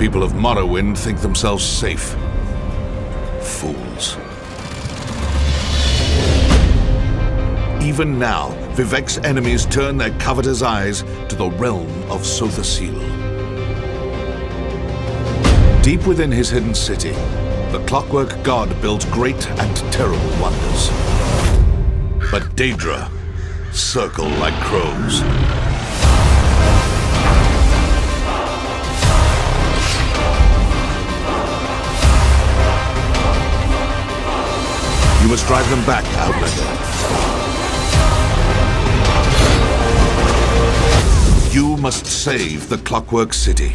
people of Morrowind think themselves safe. Fools. Even now, Vivec's enemies turn their covetous eyes to the realm of Sotha Sil. Deep within his hidden city, the Clockwork God built great and terrible wonders. But Daedra circle like crows. Must drive them back, Outlander. You must save the Clockwork City.